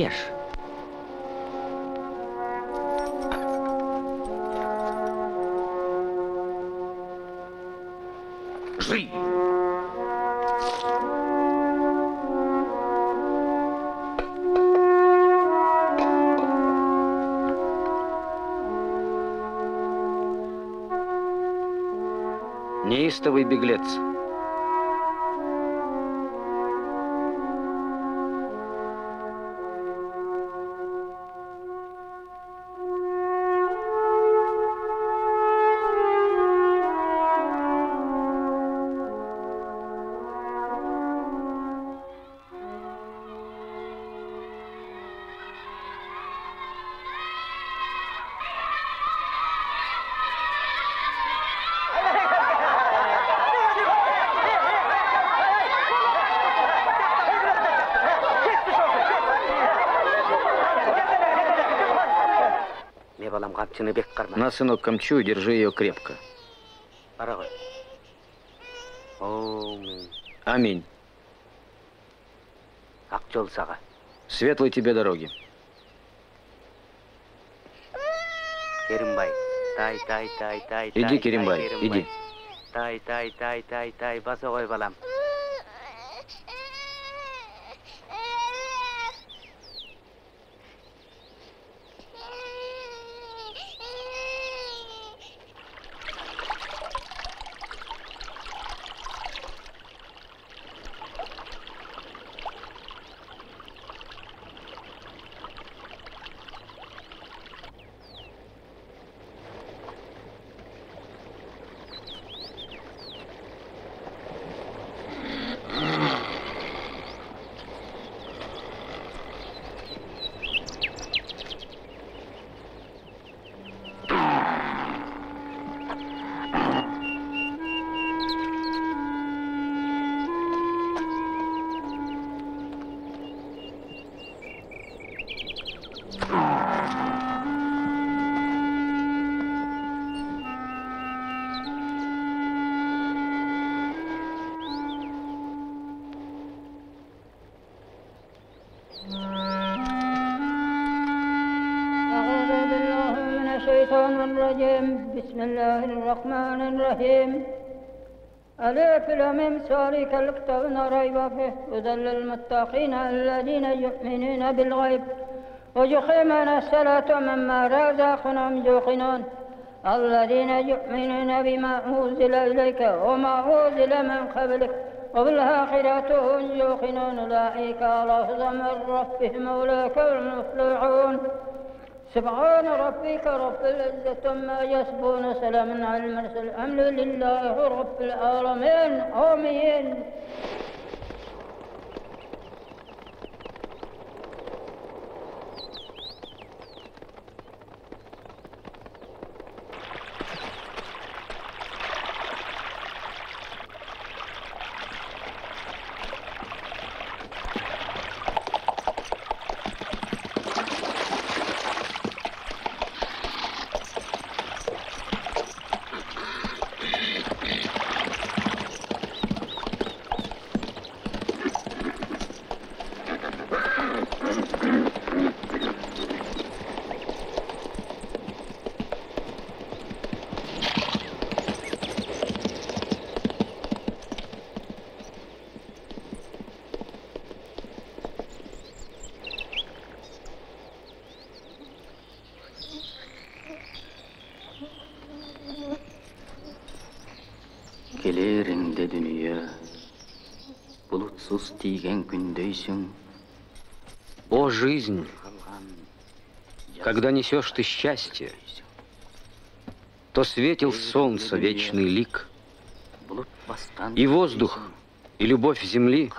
Ешь. Жри! Неистовый беглец. На, сынок, камчу, держи ее крепко. Аминь. Светлой тебе дороги. керімбай тай тай тай тай Иди, Керимбай, иди. тай тай тай тай тай баса ғой балам بسم الله الرحمن الرحيم. ألف لم ذلك الكتاب لا ريب فيه؟ هدى للمتقين الذين يؤمنون بالغيب. ويقيمون الصلاة مما رزقناهم يوقنون. الذين يؤمنون بما أنزل إليك وما أنزل من قبلك. وبالآخرة هم يوقنون. أولئك على هدى من ربهم أولئك المفلحون. سبحان ربك رب العزة ما يصفون سلام على المرسل الحمد لله رب العالمين آمين. О, жизнь, когда несешь ты счастье, то светил солнце вечный лик, и воздух, и любовь земли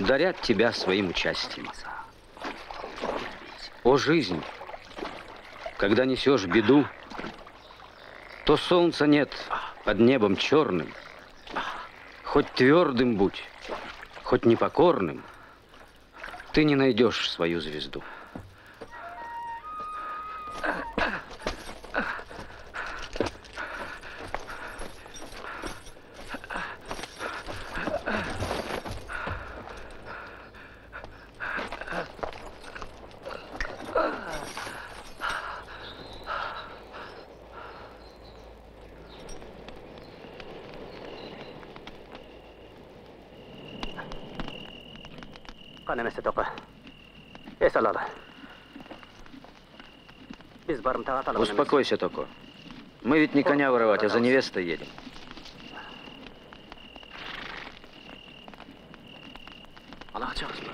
дарят тебя своим участием. О, жизнь, когда несешь беду, то солнца нет под небом черным. Хоть твердым будь, хоть непокорным, ты не найдешь свою звезду. Успокойся, Токо. Мы ведь не коня воровать, а за невестой едем. Алаға чағыз ба.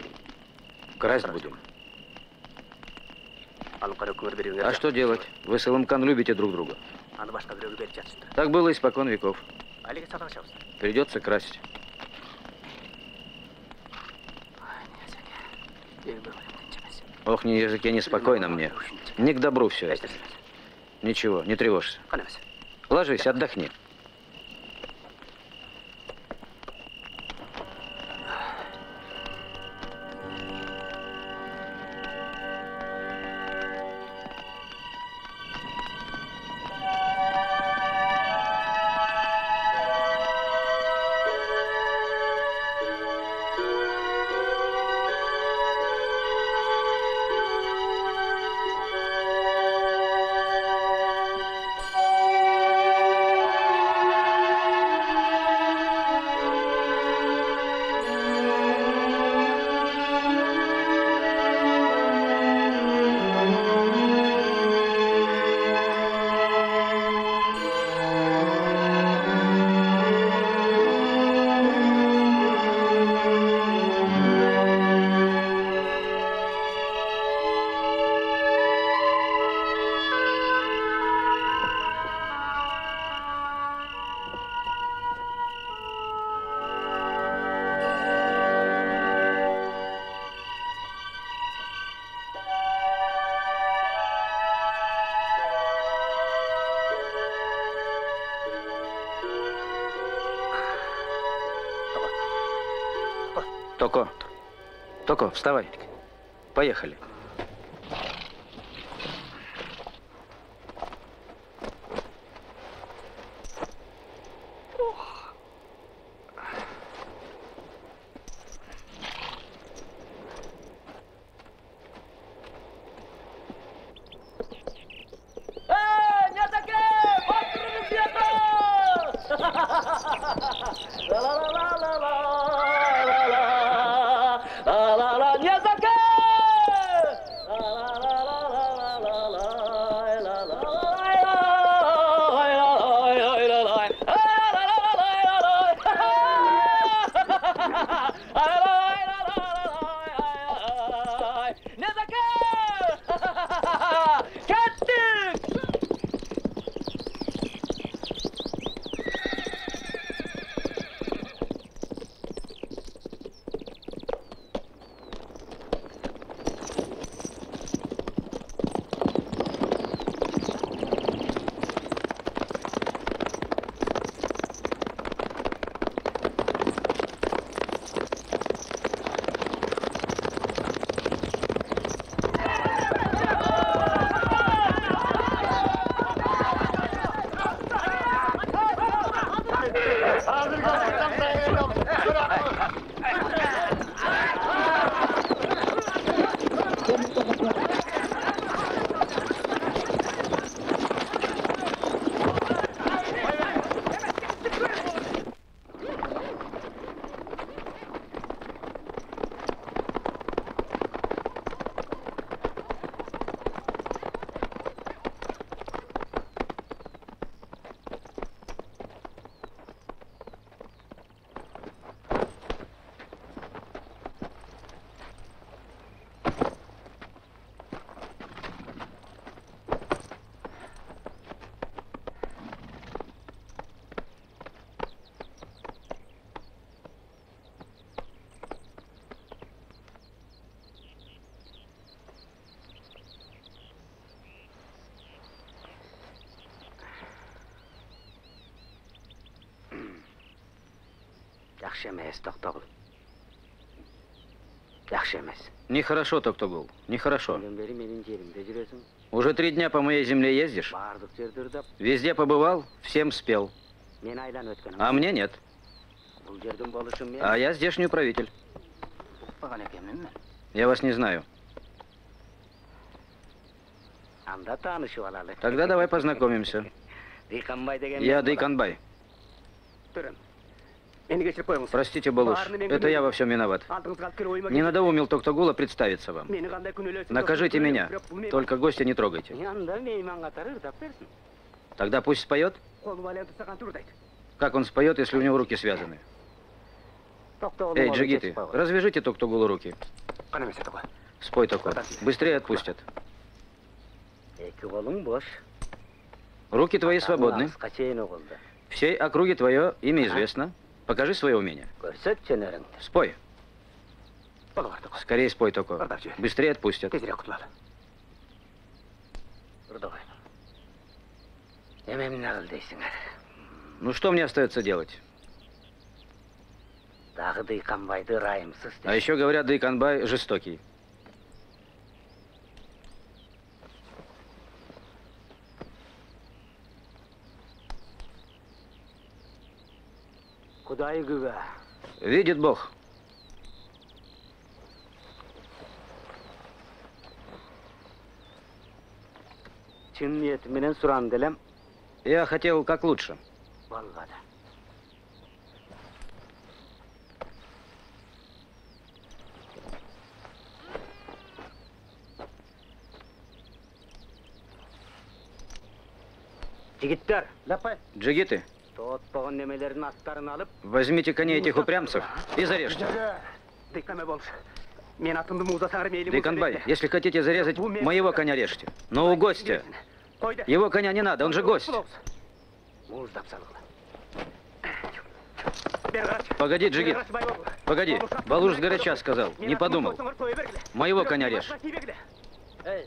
Красть будем. Аны қара көмір беруге. А что делать? Вы с Илымкан любите друг друга. Аны башқа біреуге беріп жатсызды. Так было испокон веков. Әлеге салаға чағыз. Придется красть. Ай, не әсеке. Ең бір ғалым теңчемес. Ох, не языке, неспокойно мне. Не к добру все это. Ничего, не тревожься. Ложись, отдохни. Токо. Токо, вставай. Поехали. Gracias. Yaxshi emas, to'xtog'il. Yaxshi emas. Нехорошо, Токтогул, нехорошо. Ondan beri mening yerimde жүресің. Уже три дня по моей земле ездишь? Бардық жердерді. Везде побывал, всем спел. Мен айлан өткенім. А мне нет. Бұл жердің болышым мен. А я здешний управитель. Ұқпаған екенмін мен. Я вас не знаю. Анда танышып алалы. Тогда давай познакомимся. Дыйқанбай деген. Я мен Простите, Балуш, это я во всем виноват. Антыңызға алып келіп ойыма Не надоумил Токтогула представиться вам. Мені қандай күнелесің? Накажите меня, только гостя не трогайте. Янда мейман қатары ырдап берсін. Тогда пусть споет. Қолы балиян тұсаған тұрдайды. Как он споет, если у него руки связаны? Эй, джигиты, развяжите Токтогулу руки. Қана емес еді ғой. Спой такой. Быстрее отпустят. Екі қолың бош. Руки твои свободны. Асқа чейін оғылды. Всей округе твое имя известно. Покажи свое умение. Көрсет ченеріңді. Спой. Бұл барды ғой. Скорее спой такой. Быстрее отпустят. Тезірек құтылады. Ұрды ғой. Емем нағыл дейсіңер. Ну что мне остается делать? Дағы дыйқанбайды райымсыз. А еще говорят, Дайканбай жестокий. Видит Бог. Чын ниетіменен сұран делем. Я хотел как лучше. Болғады. Жігіттер, лапай. Джигиты, Тоғытпаған немелердің аттарын алып, возьмите коней этих упрямцев и зарежьте. Дайқанбай болшы. Мен атымды муза сағыр мейлі Дайканбай, если хотите зарезать моего коня, режьте. Но у гостя. Қойды. Его коня не надо, он же гость. мұздап салғылы. Бері қарашы. Погоди, Джигит. Бері қарашы, бай бол. Погоди, Балуш сгоряча сказал, Мен не атымды подумал. қойсаңдар, қоя бергіле. Моего коня режь. Басына тие бергіле. Эй!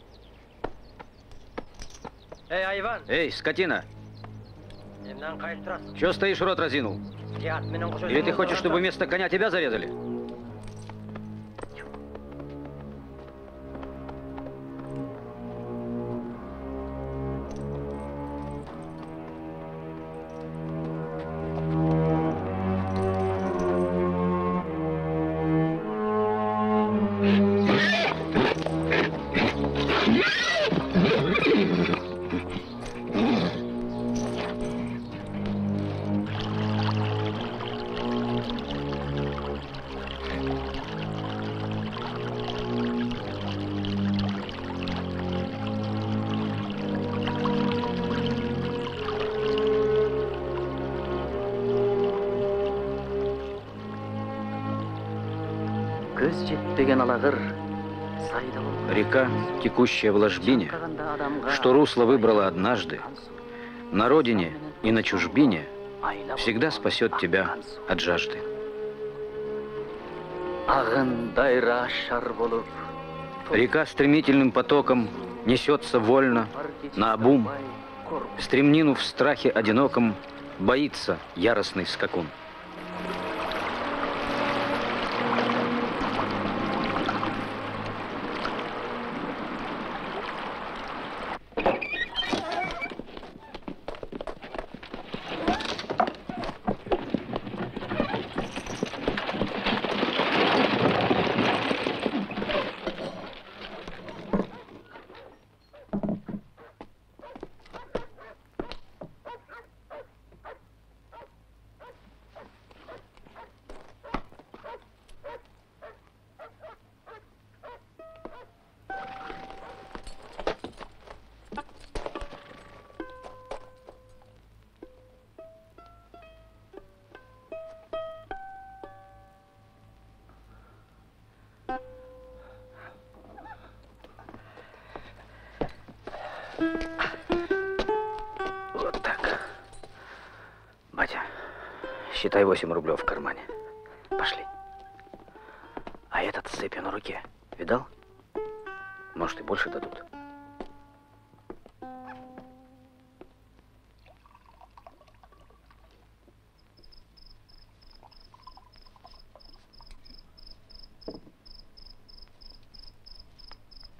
Эй, Айван! Эй, скотина, Что стоишь, рот разинул? Или ты хочешь, чтобы вместо коня тебя зарезали? Текущая в ложбине, что русло выбрала однажды, на родине и на чужбине, всегда спасет тебя от жажды. Река стремительным потоком несется вольно, наобум, стремнину в страхе одиноком боится яростный скакун. 8 рублев в кармане. Пошли. А этот с цепью на руке, видал? Может, и больше дадут.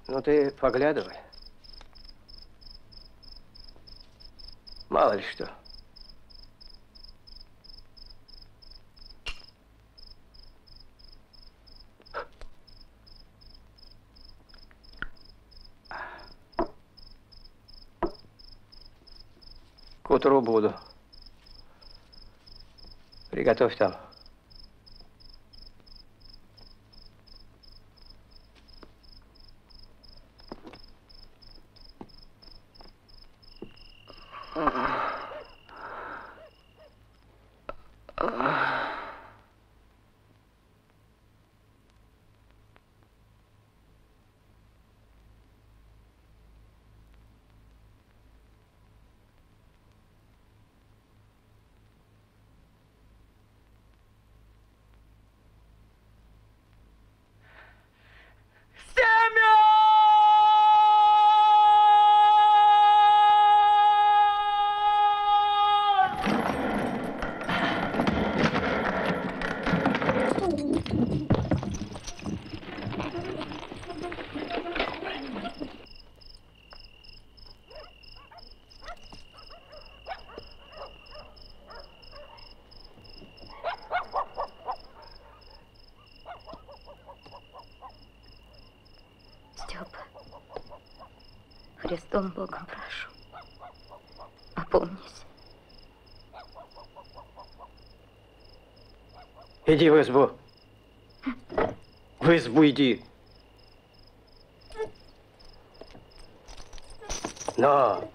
Ну ты поглядывай. Мало ли что. Утру буду. Приготовь там Христом Богом прошу, опомнись. Иди в избу. В избу иди. Но!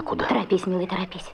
А куда? Торопись, милый, торопись,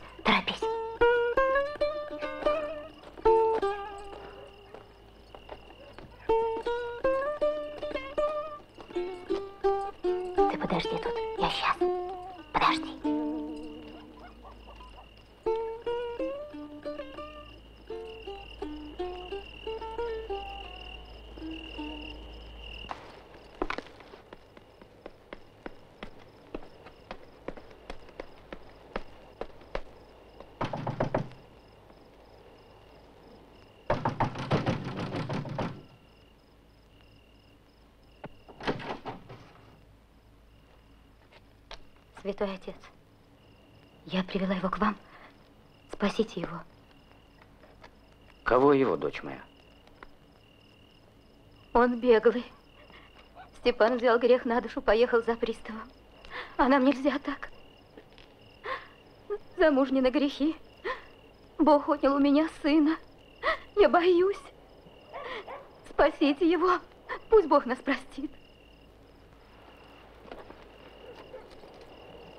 Святой Отец, я привела его к вам. Спасите его. Кого его, дочь моя? Он беглый. Степан взял грех на душу, поехал за приставом. А нам нельзя так. Замужни на грехи. Бог отнял у меня сына. Я боюсь. Спасите его. Пусть Бог нас простит.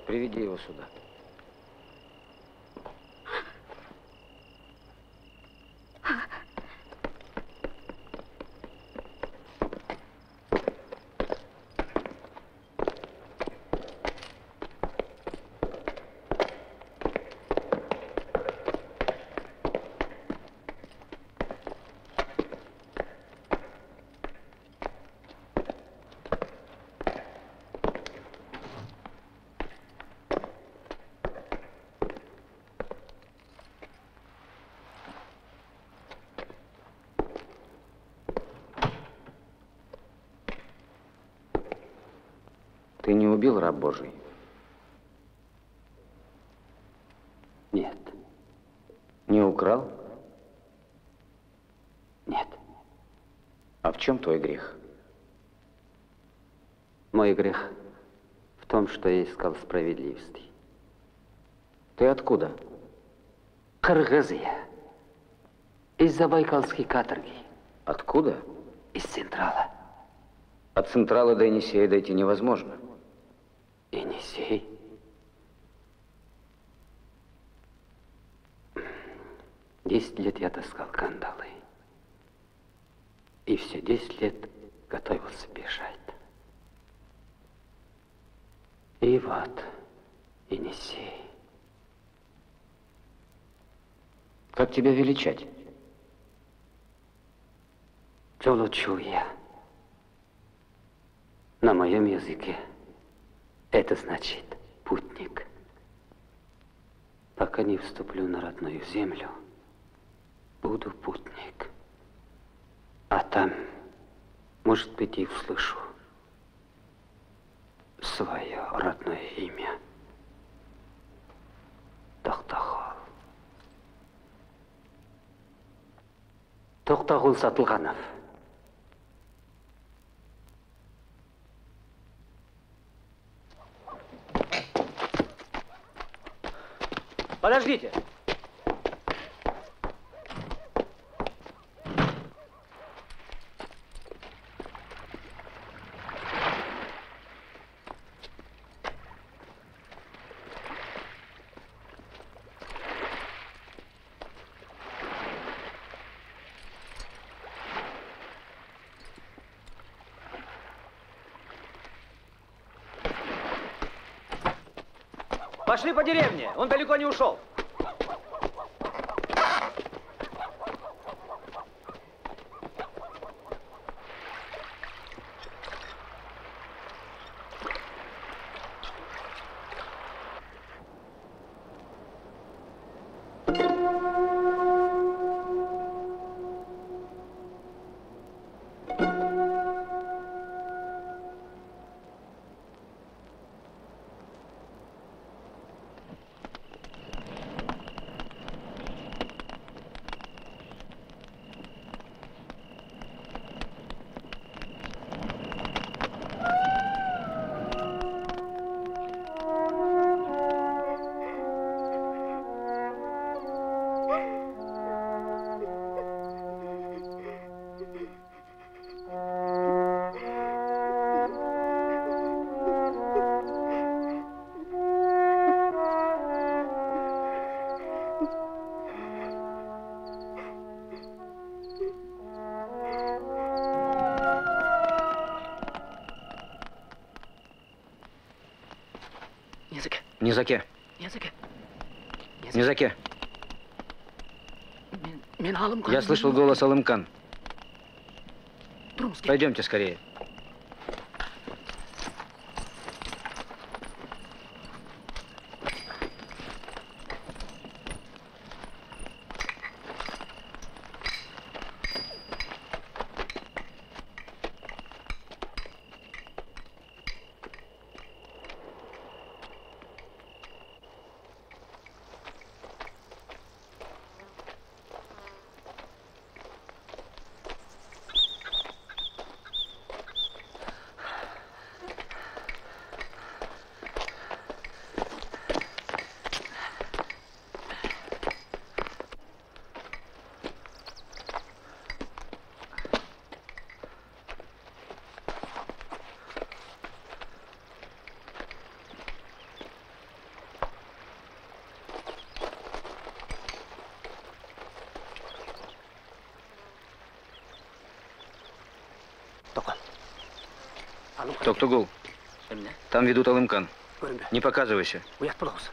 Приведи его сюда. Убил раб Божий? Нет, Не украл? нет. А в чем твой грех? Мой грех в том, что я искал справедливости. Ты откуда? Кыргызия. Из Забайкальской каторги. Откуда? Из Централа. От Централа до Енисея дойти невозможно и. Десять лет я таскал кандалы. И все десять лет готовился бежать. И вот, и. Как тебя величать? Чулучу я на моем языке это значит путник. Пока не вступлю на родную землю, буду путник. А там, может быть, и услышу свое родное имя. Тоқтағұл. Тоқтағұл Сатылғанов. Подождите. Пошли по деревне, он далеко не ушел. Низаке, Незаке. Низаке, я слышал голос Алымкан. Пойдемте скорее. Токтугул, Эмне? там ведут Алымкан. Көрінбе. Не показывайся, Уят болыңыз.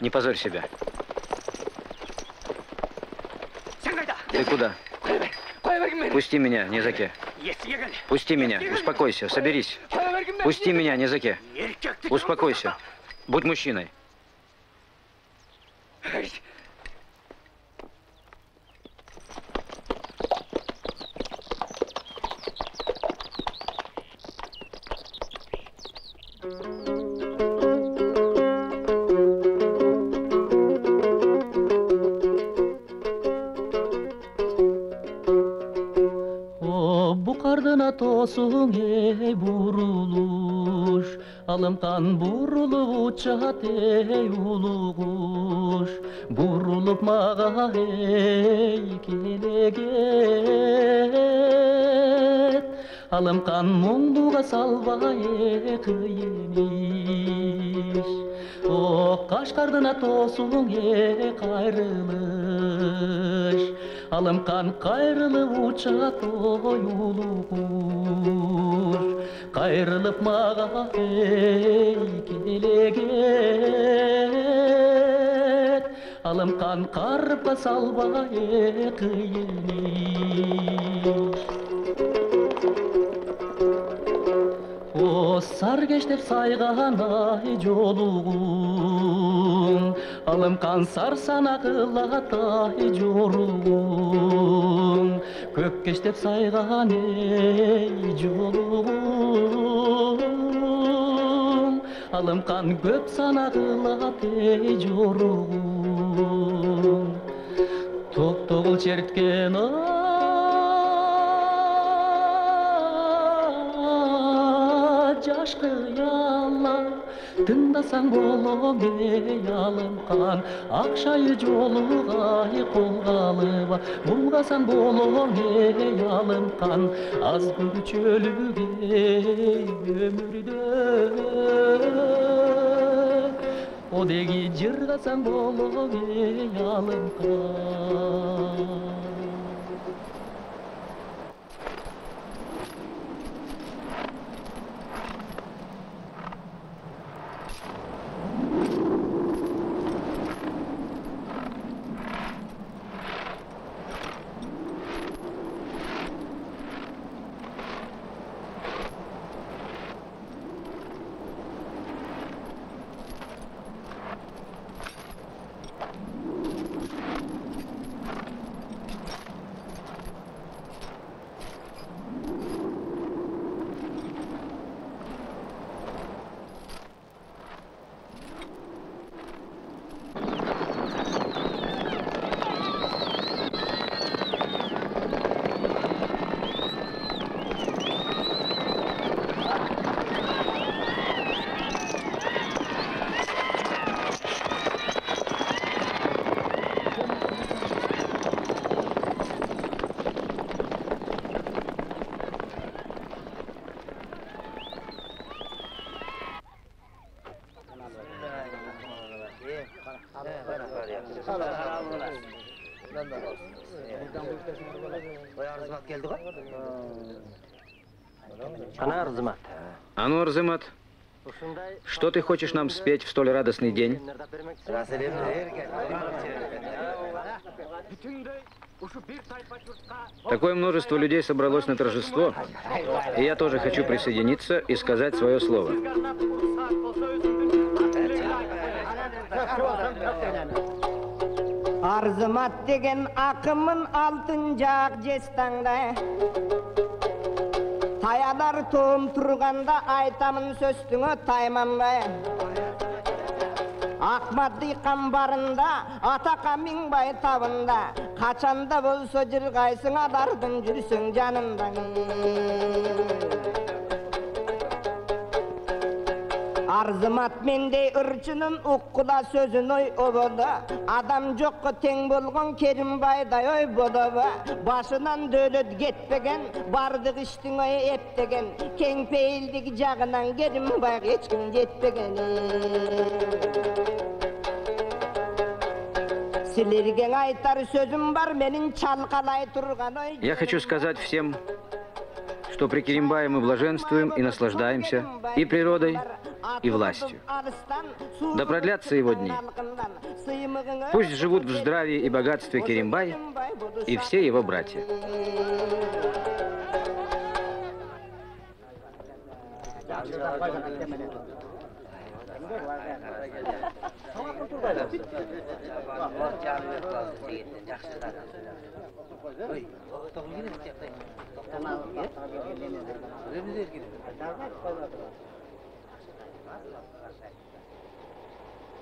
не позорь себя. Сен қайда? Ты куда? Қоя бер. Қоя бергін мені. Пусти меня, Низаке. Естіге кел. Пусти меня, успокойся, соберись. Қоя бергін мені. Пусти меня, Низаке. Еркекті Успокойся. Будь мужчиной. usul ne buruluş Alımdan burulup çate uluğuş Burulup mağa ey kele get. Alımdan munduğa salva e kıyemiş Oh kaş kardına tosun e kayrılış алымкан кайрылып уча тоюлур қайрылып мага эй келегет алымқан қарпа салба э кыйыни о сар кештеп сайган ай жолугум алымкан сар сана кылат ай жоругум көк кештеп сайган эй жолугум алымкан көп сана кылат эй жоругум токтогул черткен жаш кыялла тыңдасаң болом эй алымкан акшайы жолугай колгалыба булгасан болом эй алымкан аз күчөлүк эй өмүрдө одеги жыргасаң болом эй алымкан Кана арзымат. А Арзымат, что ты хочешь нам спеть в столь радостный день? Такое множество людей собралось на торжество, и я тоже хочу присоединиться и сказать свое слово. Арзымат деген ақымын алтын жақ жестаңда Таядар туым тұрғанда айтамын сөстіңі тайманбай Ақмат барында, атақа мыңбай табында. Қачанда болса жырғайсың адардың жүрсің жанында арзымат мендей ырчынын уккула сөзүн ой обода адам жокко тең болгон керимбайдай ой бодоба. Башынан дөөлөт кетпеген бардык иштин ой эптеген. Кең пейилдик жагынан керимбайга эч ким жетпеген ой. Я хочу сказать всем, что при Керимбае мы блаженствуем и наслаждаемся и природой, и властью. Да продлятся его дни. Пусть живут в здравии и богатстве Керимбай и все его братья.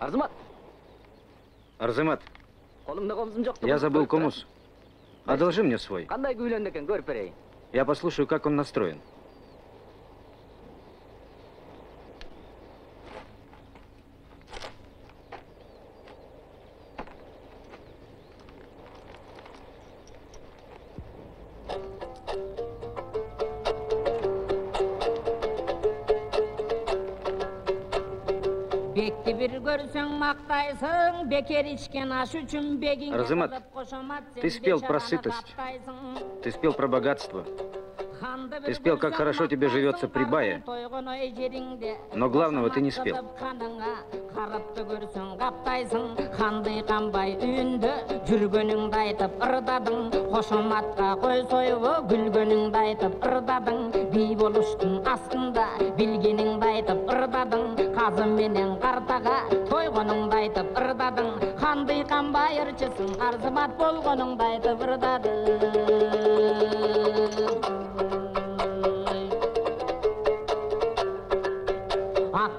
Арзымат, Арзымат, қолымда қомызым жоқ. я забыл комус. Одолжи мне свой. Қандай күйленді екен, көріп берейін. Я послушаю, как он настроен. Бекер аш кылып кошомат ты спел про сытость. Ты спел про богатство. Ты спел, как хорошо тебе живется при бае. Но главного ты не спел. кызып каныңа, карапты көрсөң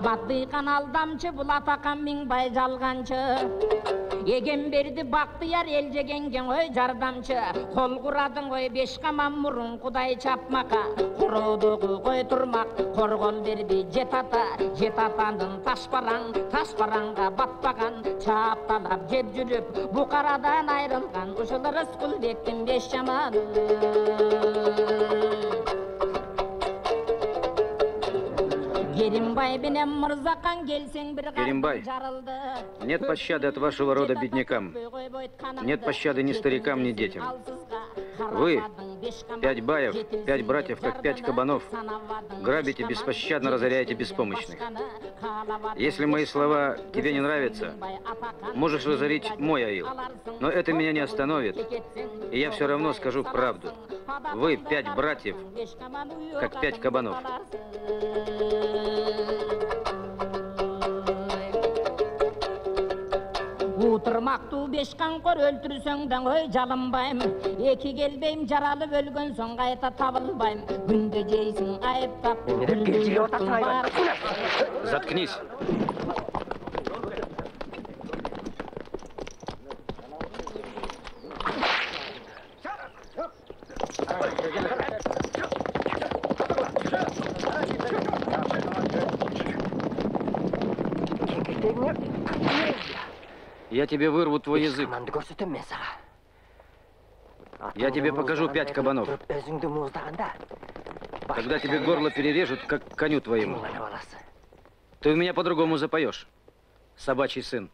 батыйқан алдамшы бұл атақан бай жалғаншы еген берді бактыяр ел жегенге ой жардамчы қол құрадың ой беш қаман мұрын құдай чапмақа Құрудығы қой тұрмақ қорғон берді жет ата Жет атаның ташпаран, ташпаранға батпаған чапталап жеп жүріп бұқарадан айрылған Құшылырыс рысқұлбектің бес жаманы Керимбай менен келсең Керимбай, жарылды. нет пощады от вашего рода беднякам. Нет пощады ни старикам, ни детям. Вы, пять баев, пять братьев, как пять кабанов, грабите, беспощадно разоряете беспомощных. Если мои слова тебе не нравятся, можешь разорить мой аил. Но это меня не остановит, и я все равно скажу правду. Вы, пять братьев, как пять кабанов. Құтырмақты беш қаңқор өлтірсең ой жалынбайм екі келбейм жаралып өлген соң қайта табылбайм күнде жейсің айыптап заткнись Я тебе вырву твой язык. Я тебе покажу пять кабанов. Тогда тебе горло перережут, как коню твоему. Ты у меня по-другому запоешь. Собачий сын.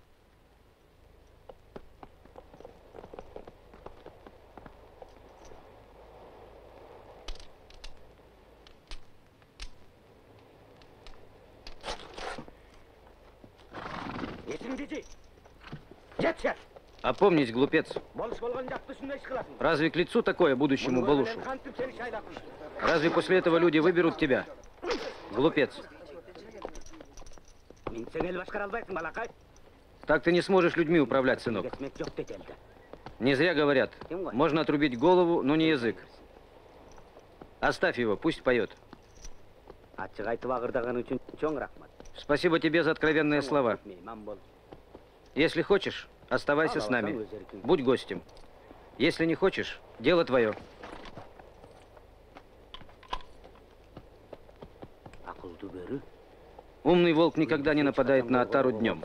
Опомнись, глупец. Разве к лицу такое будущему Балушу? Разве после этого люди выберут тебя? Глупец. Так ты не сможешь людьми управлять, сынок. Не зря говорят, можно отрубить голову, но не язык. Оставь его, пусть поет. Спасибо тебе за откровенные слова. Если хочешь, оставайся с нами. Будь гостем. Если не хочешь, дело твое. Бөрү. Умный волк никогда не нападает на отару днем.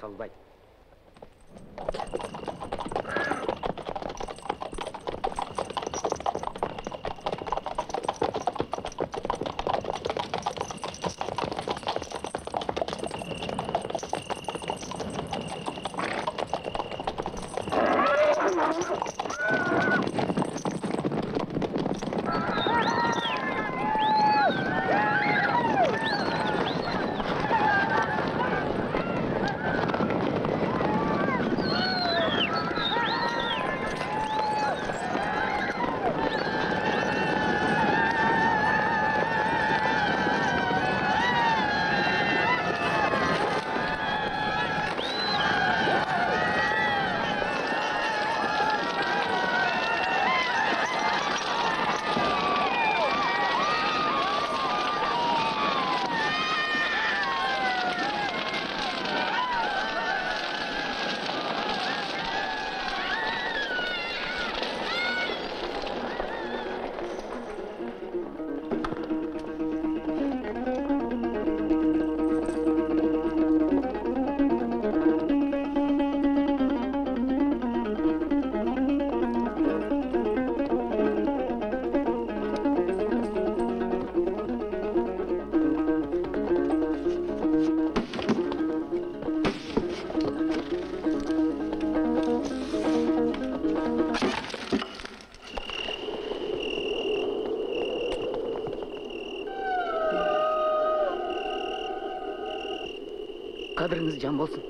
Салбайт. қадіріңіз жан болсын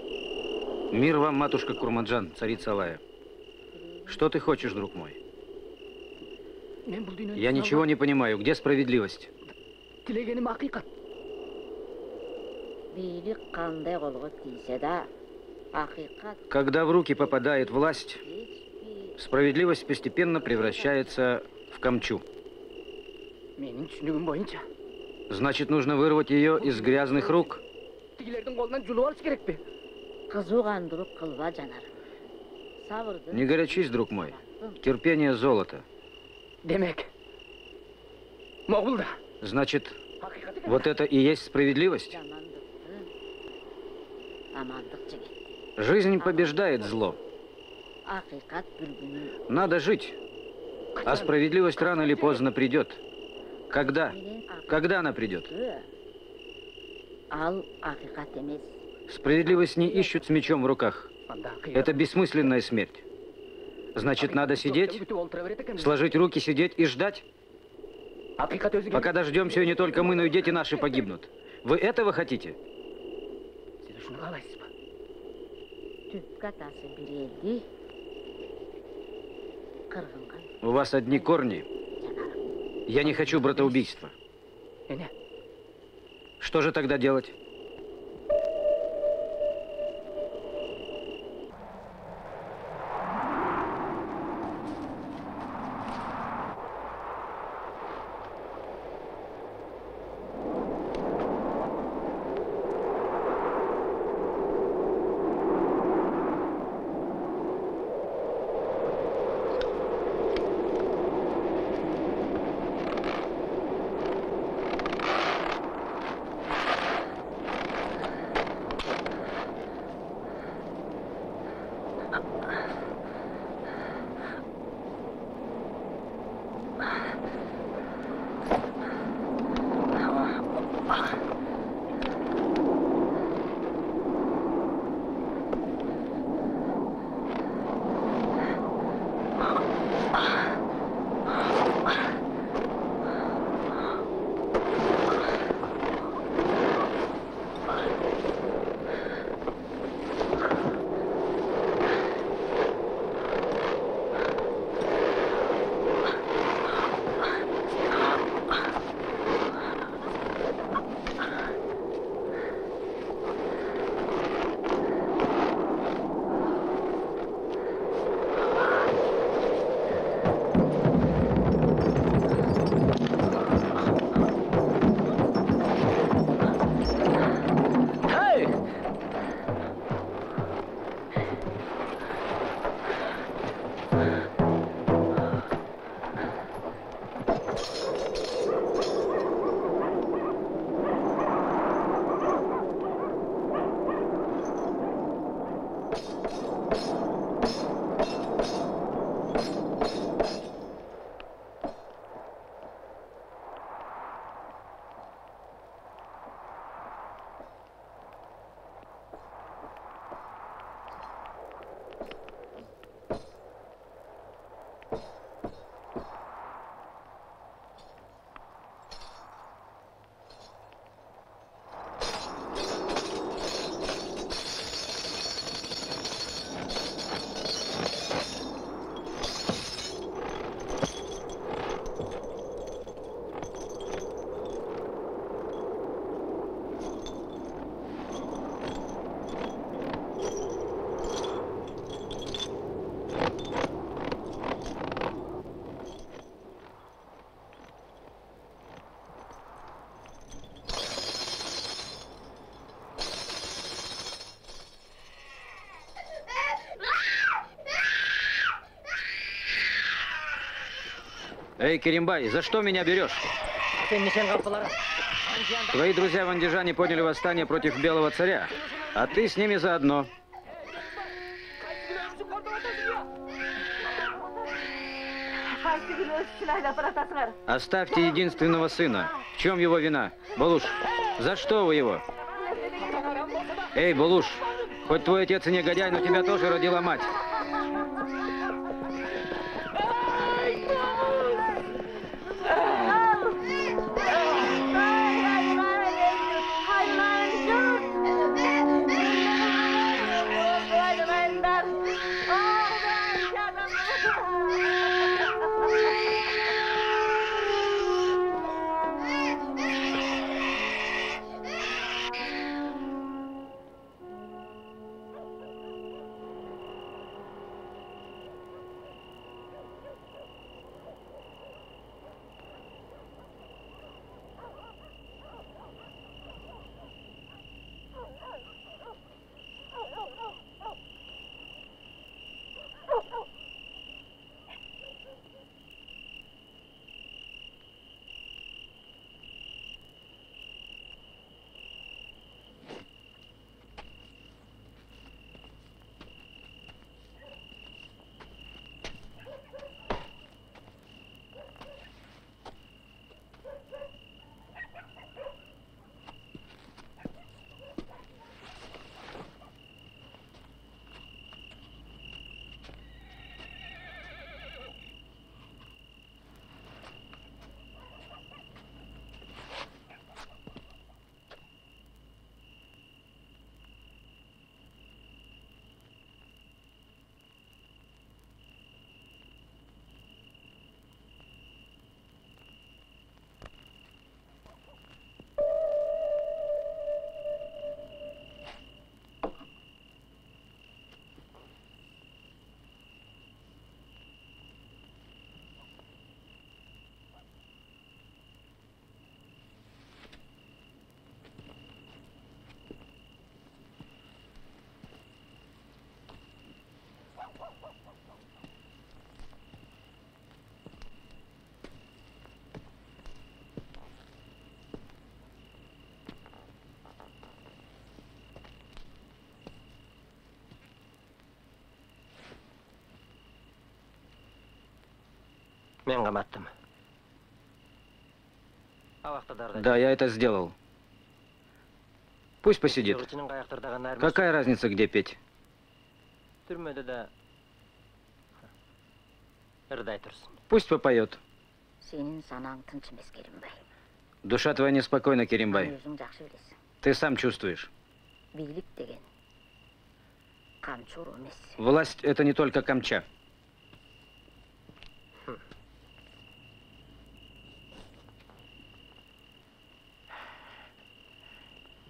Мир вам, матушка Курманджан, царица Алая. Что ты хочешь, друг мой? мен бұл дүниені Я ничего не понимаю. Где справедливость? тілегенім ақиқат бийлик кандай колго тийсе да акыйкат Когда в руки попадает власть, эч справедливость постепенно превращается в камчу. менің түсінігім бойынша Значит, нужно вырвать ее из грязных рук. тигілердің қолынан жұлып алыш керек пе кызуу кандырып кылба жанар сабырдын Не горячись, друг мой. Терпение – золото. демек моғұл да Значит, вот это и есть справедливость? Жизнь побеждает зло. Надо жить. А справедливость рано или поздно придет. Когда? акы- Когда она придет? ал акыйкат эмес Справедливость не ищут с мечом в руках. Анда ақиқат. Это бессмысленная смерть. Значит, надо сидеть, Бүтіп отыра береді екенбіз. сложить руки, сидеть и ждать, ақиқат өзі пока дождемся, и не только мы, но и дети наши погибнут. Вы этого хотите? сіз шуны қалайсыз ба түпкү атасы бир элди кыргынга У вас одни корни. Я не хочу братоубийства. Что же тогда делать? Эй, Керимбай, за что меня берешь? Твои друзья в Андижане подняли восстание против Белого царя, а ты с ними заодно. Оставьте единственного сына. В чем его вина? Балуш, за что вы его? Эй, Балуш, хоть твой отец и негодяй, но тебя тоже родила мать. Мен қаматтым. Абақтыдарда. Да, я это сделал. Пусть посидит. Жылғычының қаяқтырдаған әрмес. Какая разница, где петь? Түрмеді де... Ырдай тұрсын. Пусть попоет. Сенің санаң тынч емес Керімбай. Душа твоя неспокойна, Керимбай. Өзің жақсы білесің. Ты сам чувствуешь. Билік деген қамшы ұру емес. Власть — это не только камча.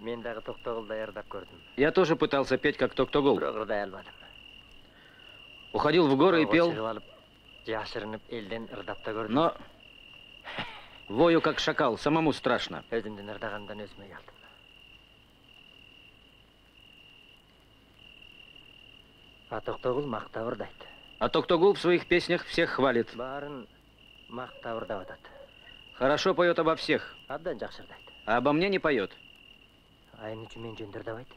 Мен дағы тоқтоғыл даярдап көрдім. Я тоже пытался петь, как Токтогул. Бірақ ырдай алмадым. Уходил в горы и Тауға пел, шығып алып, жашырынып елден ырдап та көрдім. но вою, как шакал, самому страшно. Өзімден ырдағандан өзіме келдім. А тоқтоғыл мақтап ырдайды. А Токтогул в своих песнях всех хвалит. Барын мақтап ырдап атады. Хорошо поет обо всех, Абдан жақсы ырдайды. а обо мне не поет. А эмне үчүн мен жөнді ырдабайды?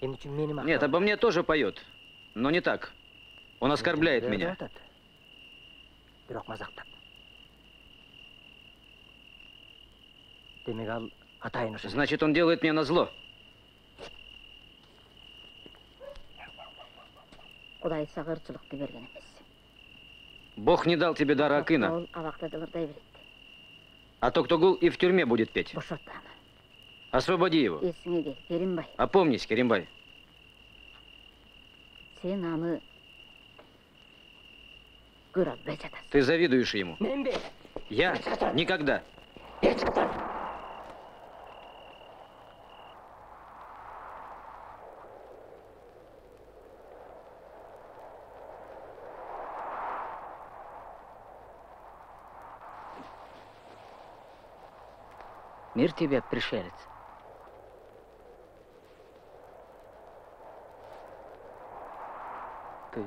Эмне үчүн мени мақтап Нет, обо мне тоже поет, но не так. Он оскорбляет Жөнді меня. ырдап атады. Бирок мазақтап. Демек ал атайын ошо. Значит, он делает мне назло. Құдай саған ырчылықты берген емес. Бог не дал тебе дара Акына, Ол абақтыда ырдай береді. а Токтогул и в тюрьме будет петь. Освободи его. Опомнись, Керимбай. Ты завидуешь ему. Я? Никогда. Мир тебе, пришелец. Ты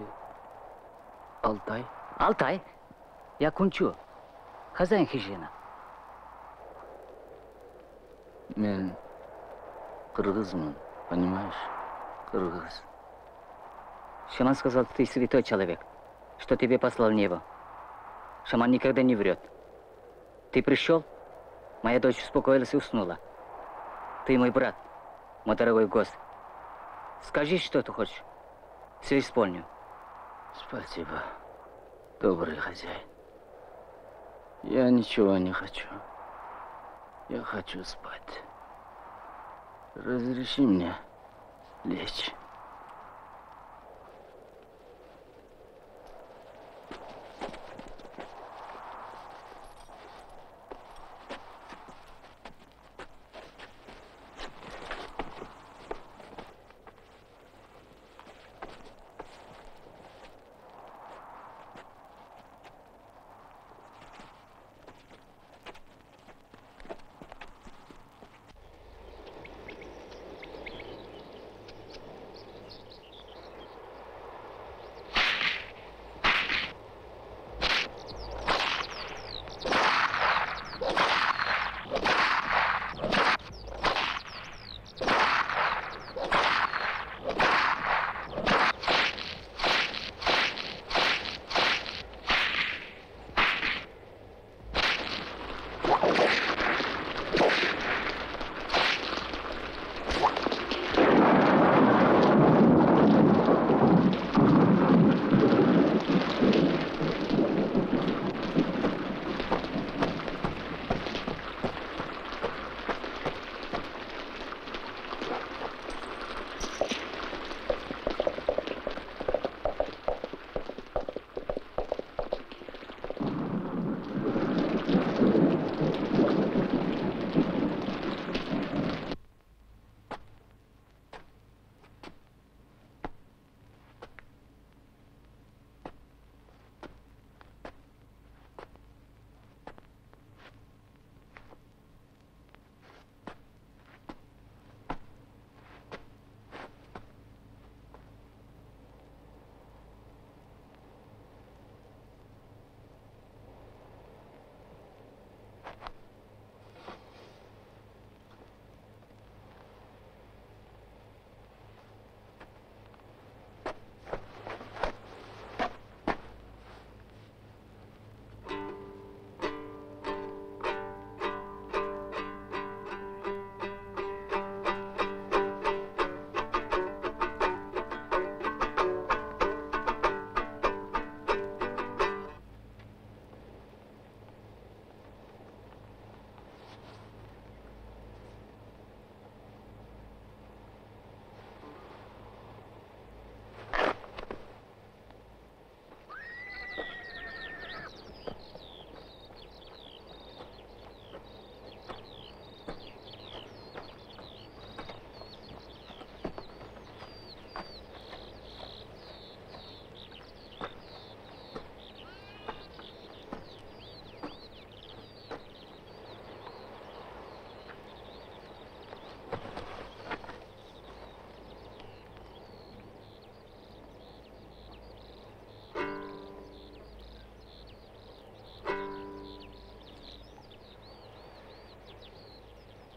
Алтай? Алтай, я Кунчу, хозяин хижина. Мен кыргызмын, понимаешь? Кыргыз. Шаман сказал, ты святой человек, что тебе послал небо. Шаман никогда не врет. Ты пришел, моя дочь успокоилась и уснула. Ты мой брат, мой дорогой гость. Скажи, что ты хочешь. Все исполню. Спасибо, добрый хозяин. Я ничего не хочу. Я хочу спать. Разреши мне лечь.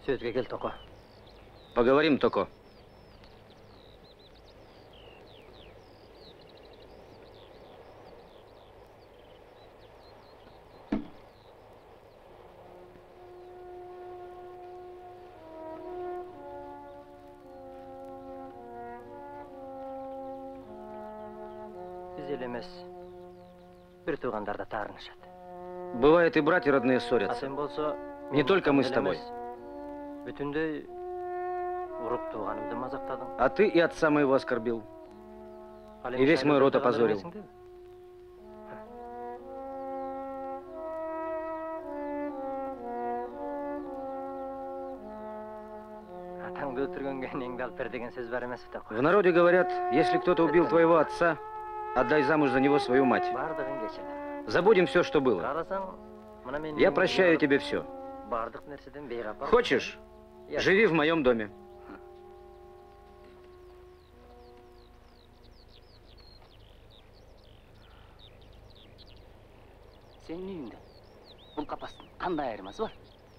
Сөзге кел тоқо Поговорим, Токо. туғандар да таарынышат Бывает, и братья родные а ссорятся. болсо Не только мы с тобой. Бүтүндөй уруп тууганымды мазактадың А ты и отца моего оскорбил. И весь мой род опозорил. токо В народе говорят, если кто-то убил твоего отца, отдай замуж за него свою мать. Забудем все, что было. Я прощаю тебе все. Хочешь? Живи в моем доме.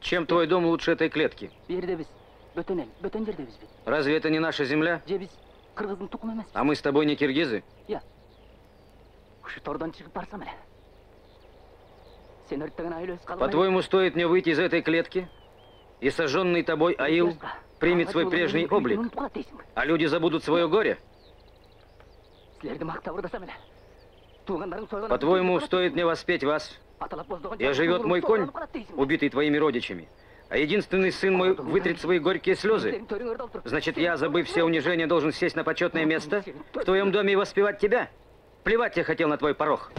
Чем твой дом лучше этой клетки? Разве это не наша земля? А мы с тобой не киргизы? По-твоему, стоит мне выйти из этой клетки? И сожженный тобой Аил примет свой прежний облик, а люди забудут свое горе? По-твоему, стоит мне воспеть вас? И оживет мой конь, убитый твоими родичами, а единственный сын мой вытрет свои горькие слезы? Значит, я, забыв все унижения, должен сесть на почетное место? В твоем доме и воспевать тебя? Плевать я хотел на твой порог.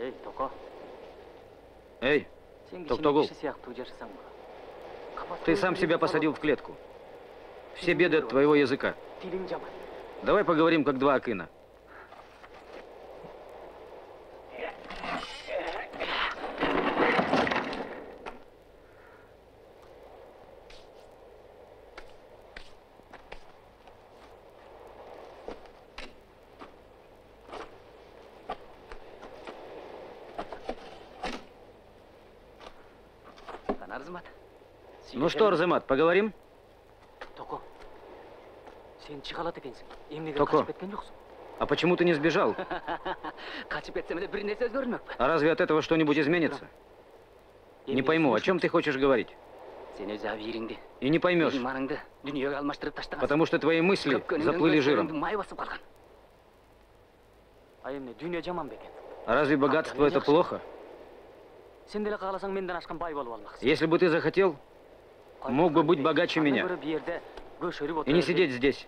эй токо Эй, сен Токтогул. ты сам себя посадил в клетку. Все беды от твоего языка. Давай поговорим, как два акына. кана арзымат Ну что, Арзамат, поговорим? токо. А почему ты не сбежал? А разве от этого что-нибудь изменится? Не пойму, о чем ты хочешь говорить? И не поймешь, потому что твои мысли заплыли жиром. а разве богатство это плохо? Если бы ты захотел, мог бы быть богаче меня и не сидеть здесь.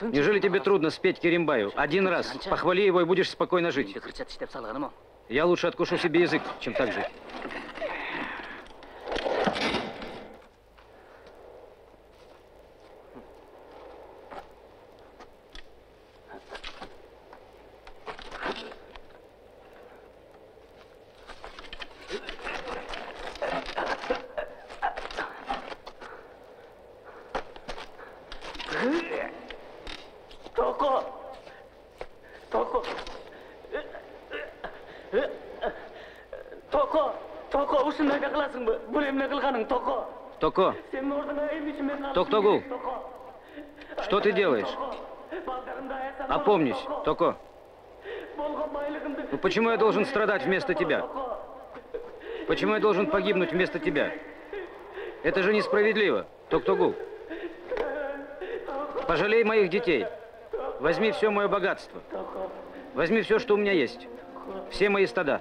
Неужели тебе трудно спеть Керимбаю? Один раз. Похвали его и будешь спокойно жить. Я лучше откушу себе язык, чем так жить. токо токо токо эмне кылганың токо Токо, сен ордуңа эмишиме Токтогул, что ты делаешь? Опомнись, Токо. Ну почему я должен страдать вместо тебя? Почему я должен погибнуть вместо тебя? Это же несправедливо, Токтогул. Пожалей моих детей. Возьми все мое богатство. Возьми все, что у меня есть. Все мои стада.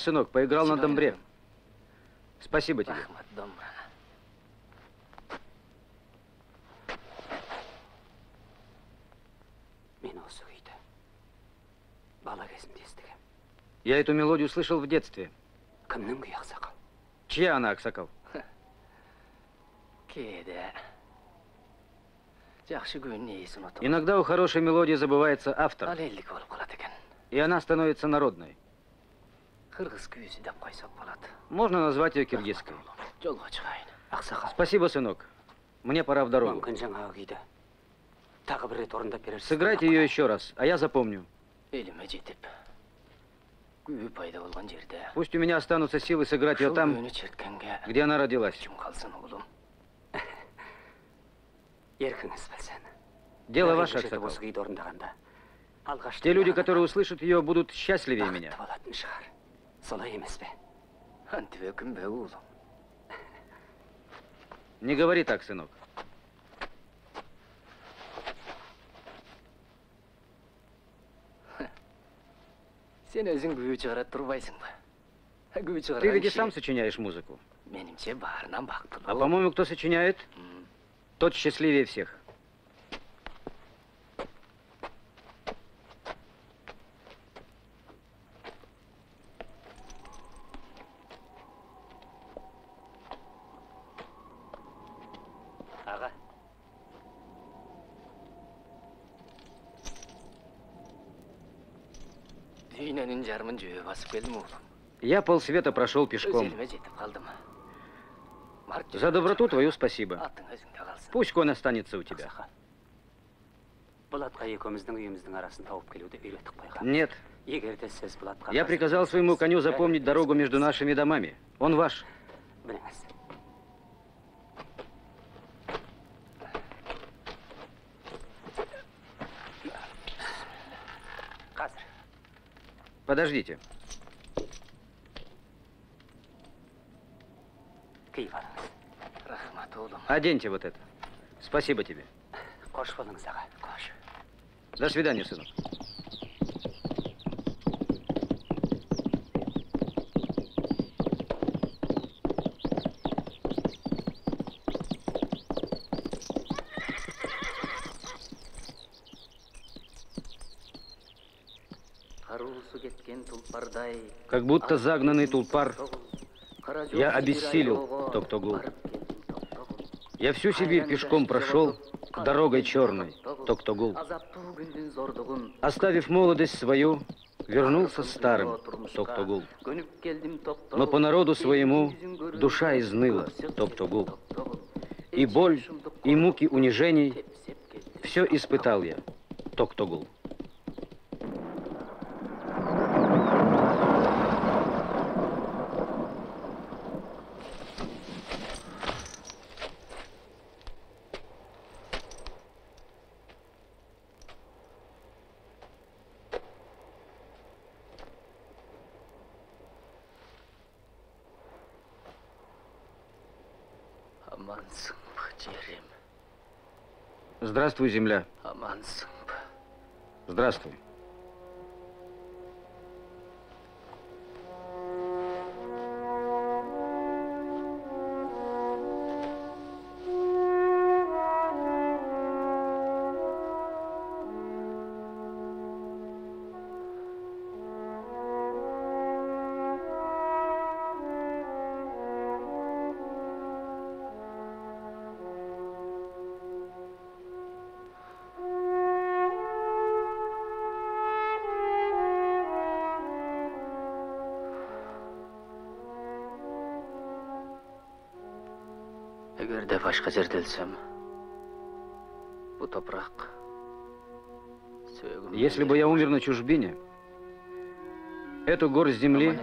сынок, поиграл на домбре. Спасибо тебе. рахмат домбураңа мен осы күйді бала кезімде естігем Я эту мелодию слышал в детстве. кімнің күйі ақсақал Чья она, Аксакал? кээде жакшы күнүн ээсин утуп Иногда у хорошей мелодии забывается автор, ал элдик болуп калат экен и она становится народной. кыргыз күүсү деп койсок болот Можно назвать ее киргизской. жолго чыгайын ақсақал Спасибо, сынок. Мне пора в дорогу. мүмкін жаңағы күйді тағы бір рет орындап берерсіз Сыграйте ее еще раз, а я запомню. элиме жетип күү пайда болгон жерде Пусть у меня останутся силы сыграть ее ушул там, күүнү черткенге где она родилась. ким калсын уулум еркіңіз білсін Дело Бәрі ваше, жетіп Аксакал. осы күйді орындағанда алғашқы Те люди, тыңдағанда которые услышат ее, будут счастливее бақытты меня. солай емес пе антип өкүнбө уулум Не говори так, сынок. сен өзүң күү чыгара турбайсыңбы күү Ты ведь и сам сочиняешь музыку. менимче баарынан А бактылуу по-моему, кто сочиняет, тот счастливее всех. Я полсвета прошел өз пешком. элиме жетип калдым Марк За доброту твою спасибо. атың өзүңдө калсын Пусть конь останется у тебя. ақсақал бұл атқа екеуміздің үйіміздің арасын тауып келуді үйретіп қойған Нет, егер де сіз бұл атқа я қарсы приказал своему коню запомнить дорогу между нашими домами. Он ваш. біліңіз қазір Подождите. Оденьте вот это. Спасибо тебе. аға қош До свидания, сынок. Как будто загнанный тулпар, я обессилел, Токтогул. Я всю Сибирь пешком прошел, дорогой черной, Токтогул. Оставив молодость свою, вернулся старым, токтогул Но по народу своему душа изныла, Токтогул. И боль, и муки унижений, все испытал я, Токтогул. Здравствуй, земля. Здравствуй. Бұл топырақ сөөгім Если бы я умер на чужбине, эту горсть земли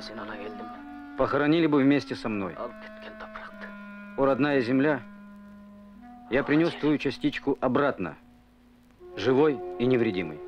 похоронили бы вместе со мной. О, родная земля, я принес твою частичку обратно, живой и невредимый.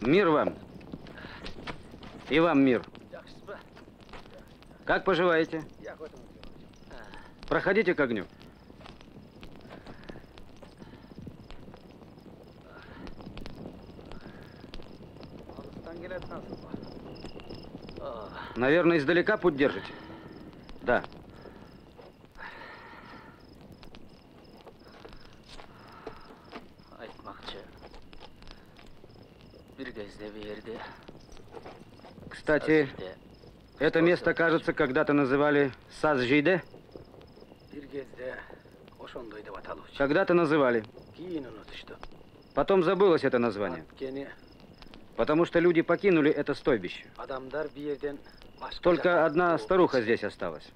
Мир вам. И вам мир. Как поживаете? Проходите к огню. Наверное, издалека путь держите? Да. айтмақшы бір кезде бір жерде Кстати, это место, кажется, когда-то называли Сазжиде. Когда-то называли. Потом забылось это название. Потому что люди покинули это стойбище. Только одна старуха здесь осталась.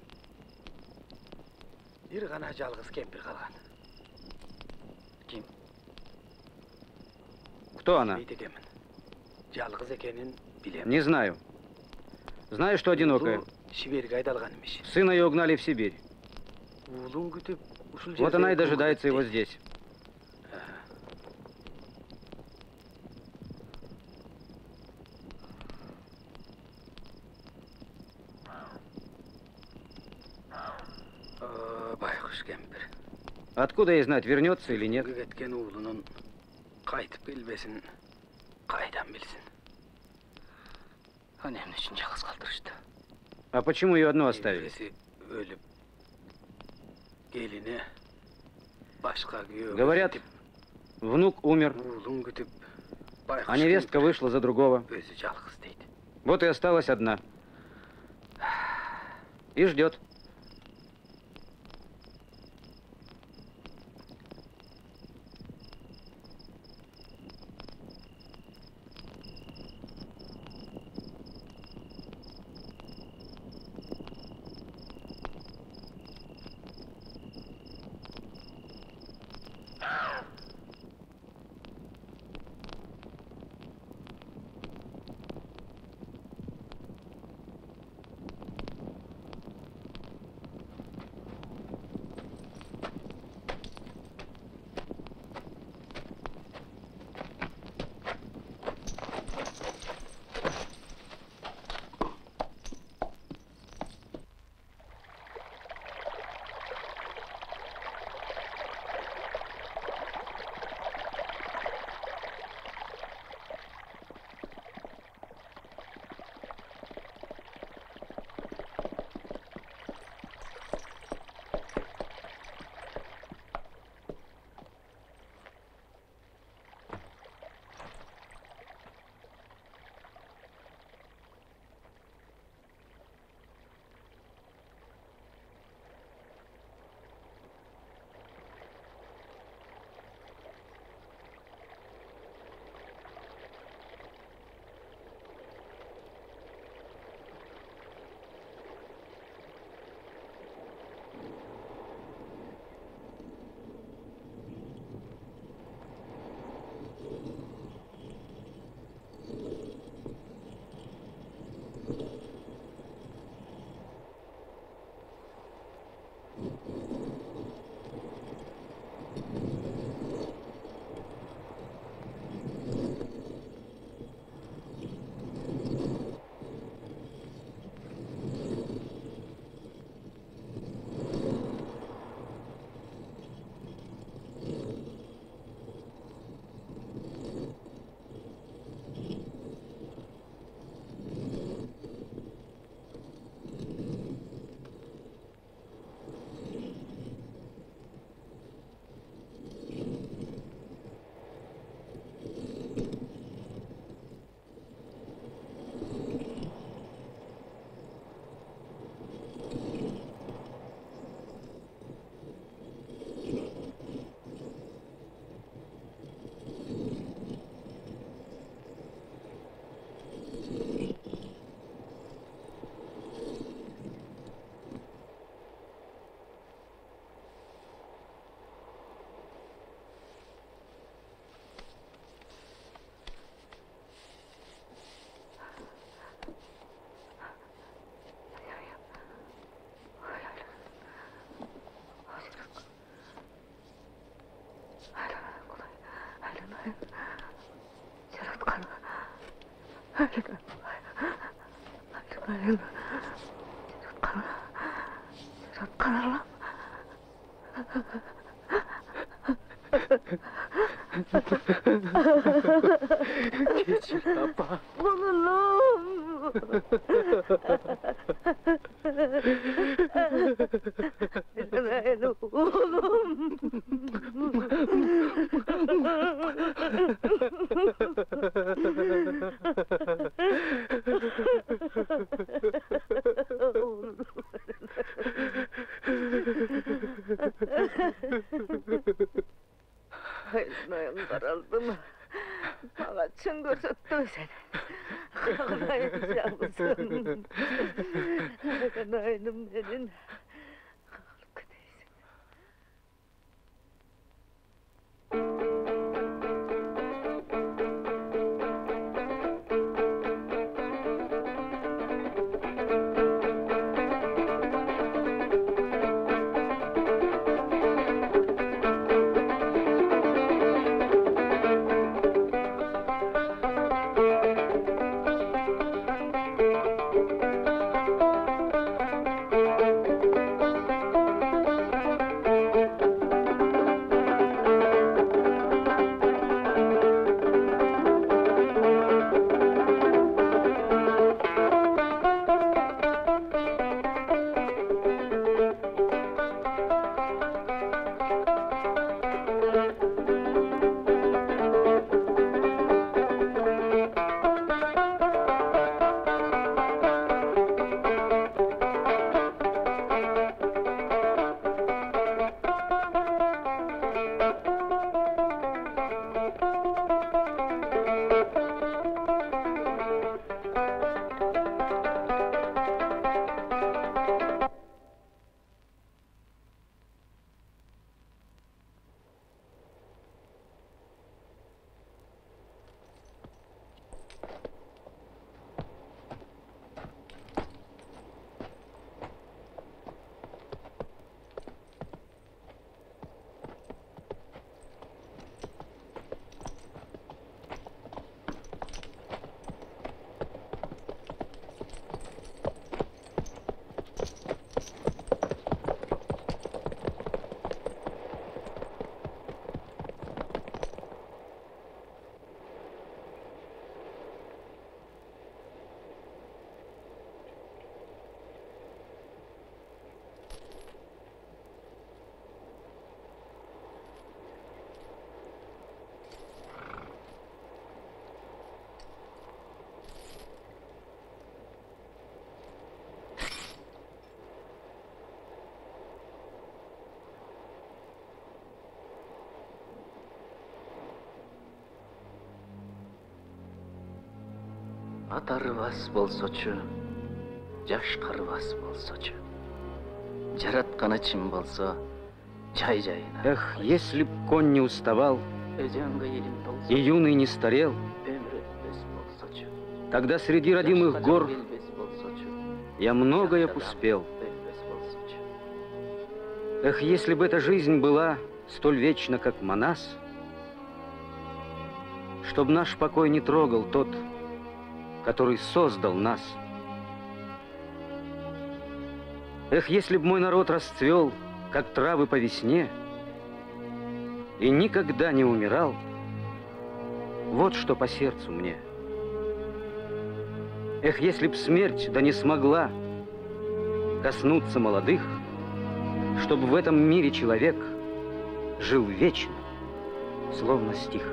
Кто она? Не знаю. Знаю, что одинокая. Сына ее угнали в Сибирь. Вот она и дожидается его здесь. Кемпир. Откуда ей знать, вернется или нет? А почему ее одну оставили? Говорят, внук умер, байкуш а невестка вышла за другого. Вот и осталась одна. И ждет. I don't know. I, I, I, I, ат арыбас болсочу жаш карыбас болсочу жаратканы чын болсо жай жайына Эх, если б конь не уставал и юный не старел, тогда среди родимых гор я многое б успел. Эх, если бы эта жизнь была столь вечна, как Манас, чтоб наш покой не трогал тот, который создал нас. Эх, если б мой народ расцвел, как травы по весне, и никогда не умирал, вот что по сердцу мне. Эх, если б смерть да не смогла коснуться молодых, чтобы в этом мире человек жил вечно, словно стих.